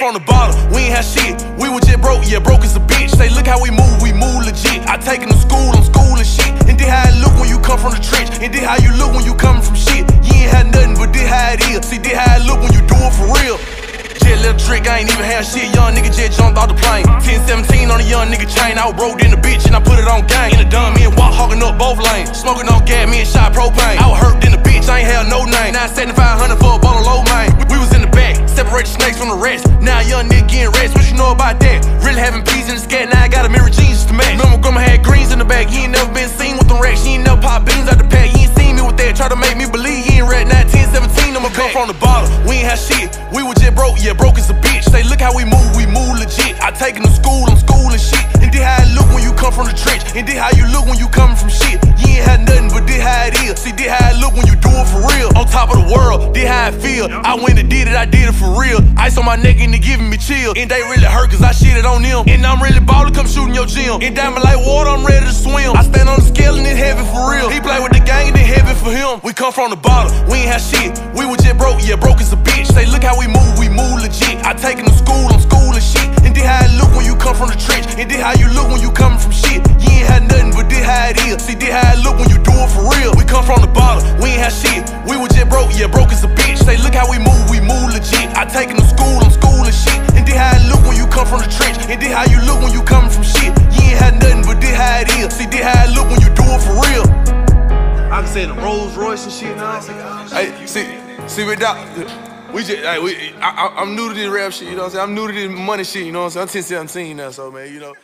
from the bottom, we ain't had shit. We was just broke, yeah, broke as a bitch. Say, look how we move, we move legit. I taking to school, I'm schooling shit. And then how it look when you come from the trench. And then how you look when you coming from shit. You ain't had nothing, but then how it is. See, then how it look when you do it for real. Jet little trick, I ain't even had shit. Young nigga just jumped off the plane. 10 17 on a young nigga chain. I rode in the bitch and I put it on gang. In the dumb, me and Walk hogging up both lanes. Smoking on gas, me and shot propane. I was hurt in the bitch, I ain't had no name. Now 7500 for a bottle low, man separate the snakes from the rest. Now young nigga getting rest. What you know about that? Really having peace in the scat. Now I got a mirror jeans to match. Remember, grandma had greens in the back. You ain't never been seen with them racks. You ain't never pop beans out the pack. You ain't seen me with that. Try to make me believe you ain't red. Now 10, 17, I'ma come from the bottle. We ain't had shit. We was just broke, yeah, broke as a bitch. Say, look how we move, we move legit. I take him to school, I'm schooling shit. And this how it look when you come from the trench. And this how you look when you coming from shit. Top of the world, this how I feel. I went and did it, I did it for real. Ice on my neck and they giving me chill. And they really hurt cause I shitted on them. And I'm really ballin', come shooting your gym. And diamond like water, I'm ready to swim. I stand on the scale and it's heavy for real. He play with the gang and it heavy for him. We come from the bottom, we ain't had shit. We was just broke, yeah, broke as a bitch. Say, look how we move, we move legit. I take him to school, I'm schooling shit. And this how it look when you come from the trench. And this how you look when you coming from shit. You ain't had nothing, but this how it is. See, this how it look when you do it for real. We come from the bottom, we ain't had shit. We broke, yeah, broke as a bitch. Say, look how we move, we move legit. I take him to school, I'm schooling shit. And this how it look when you come from the trench. And this how you look when you coming from shit. You ain't had nothing, but this how it is. See, this how it look when you do it for real. I can say the Rolls Royce and shit now. Ah, hey, see, see with that, we just, hey, we, I, I, I'm new to this rap shit, you know what I'm saying? I'm new to this money shit, you know what I'm saying? I'm 10, 17 now, so man, you know.